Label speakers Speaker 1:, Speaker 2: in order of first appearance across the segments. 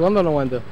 Speaker 1: Sabes que anda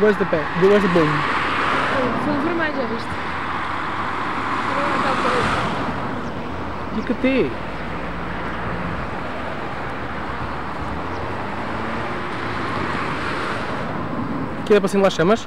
Speaker 1: Where's the bag? Where's the
Speaker 2: fundo vermelho, já viste?
Speaker 1: Fica-te. Que é para cima lá chamas?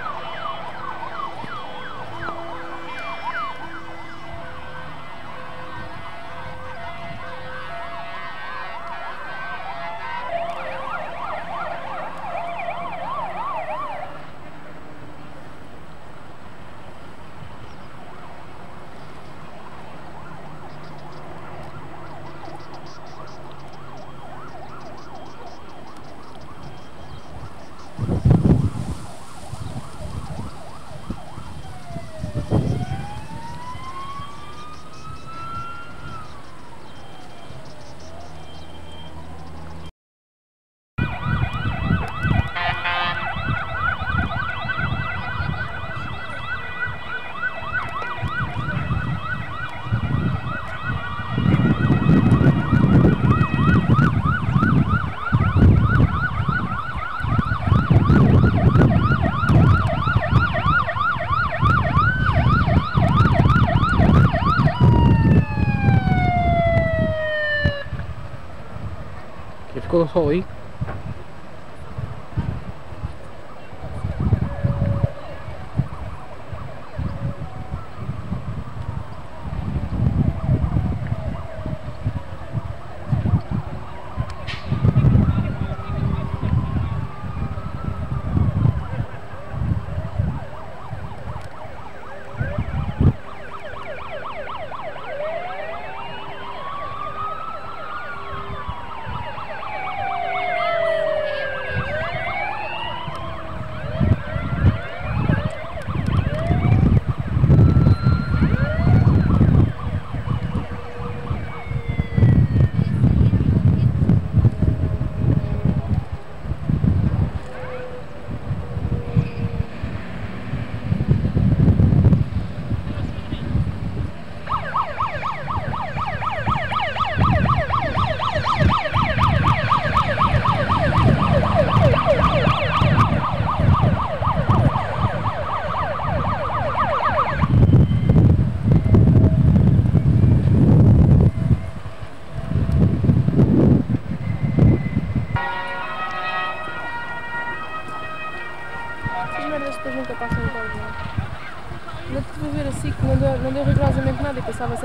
Speaker 1: Que ficou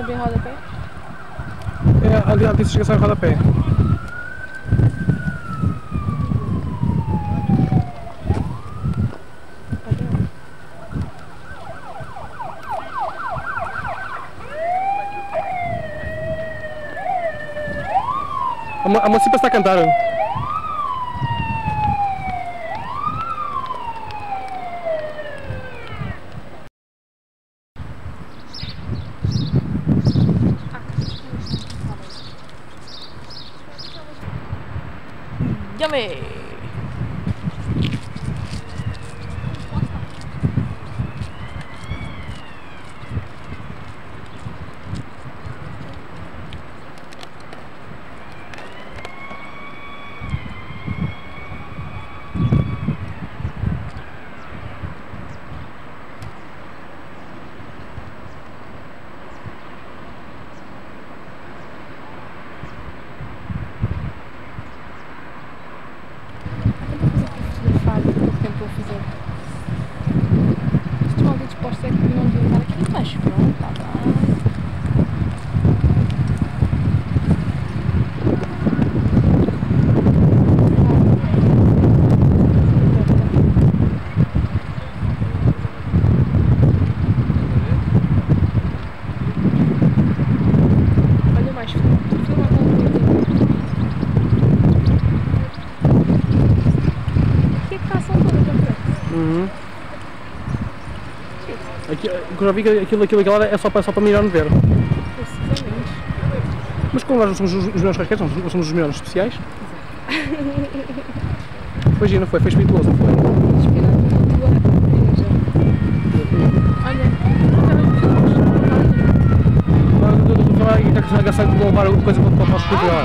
Speaker 2: e sempre em rodapé.
Speaker 1: É, ali ali se chega a rodapé. A, a está a
Speaker 2: Tommy. Aqui,
Speaker 1: eu já vi que aquilo, aquilo, aquilo é só para, só para mirar no ver.
Speaker 2: Precisamente.
Speaker 1: Mas como nós não somos os, os quaisquer, somos, nós somos os meus especiais. Foi giro, não foi? Foi espirituoso, não foi?
Speaker 2: Inspirado na tua igreja. Olha,
Speaker 1: E está a de levar coisa para, o espiritual.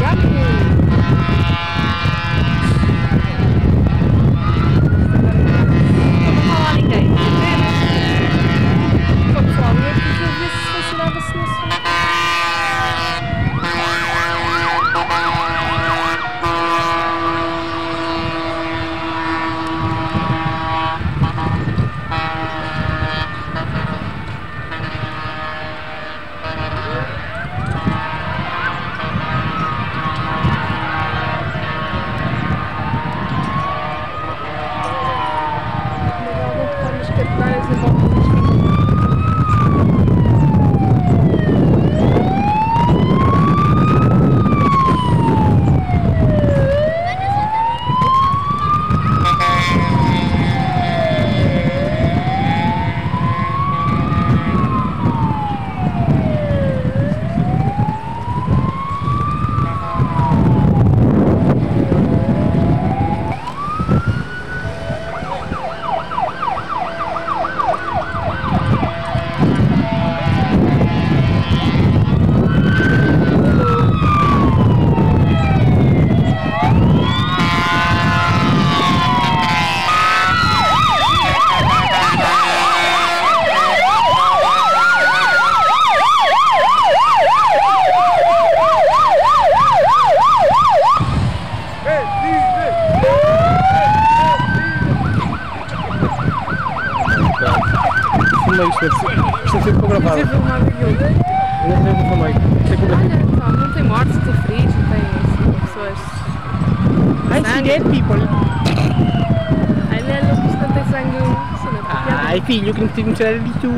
Speaker 2: Ai
Speaker 1: filho, que não tive mostrar ali tu.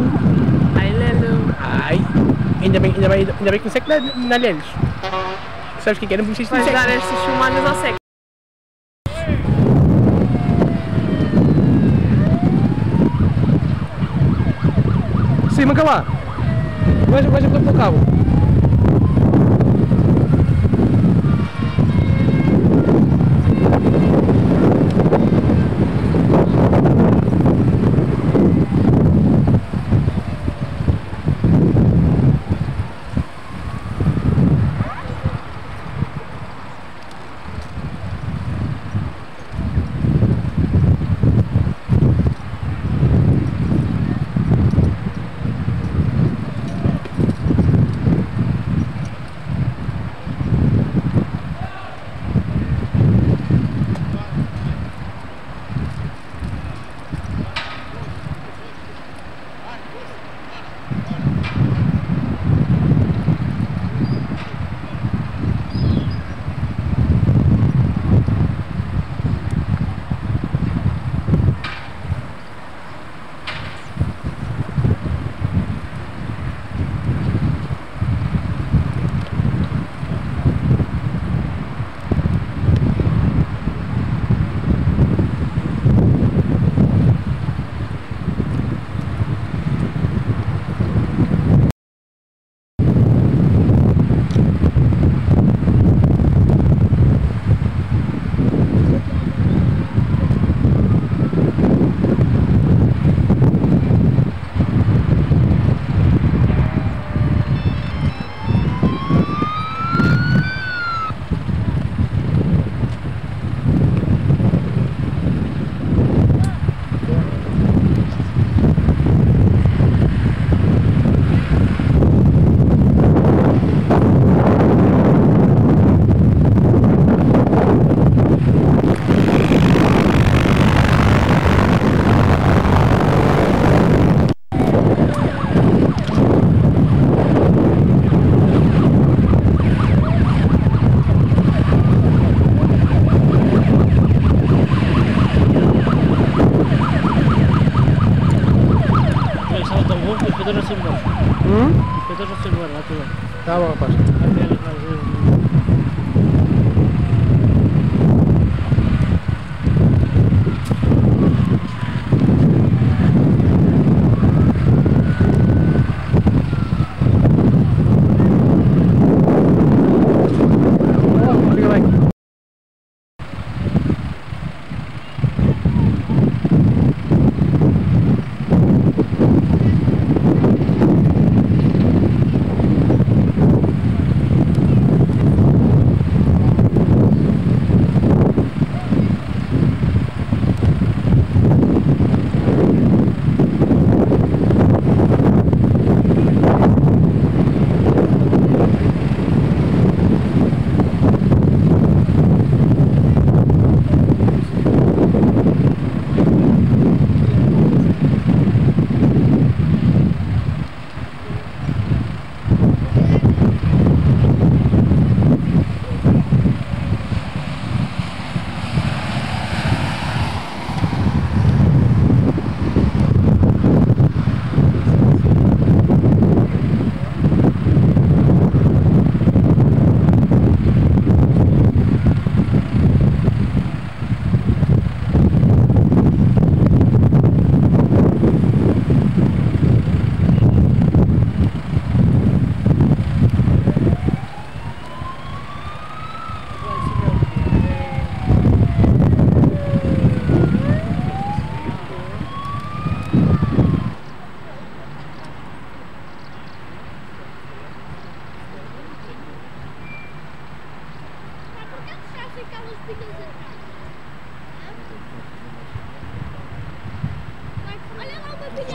Speaker 2: Ai, Lelo.
Speaker 1: Ai, ainda bem, ainda bem, ainda bem que não sei que na, na Leles. Sabes o que é que era? Não isto
Speaker 2: Vais dar estas filmadas ao sexo.
Speaker 1: Sim, manca lá. Vais, vais a pelo cabo.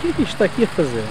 Speaker 1: que, é que está aqui a fazer?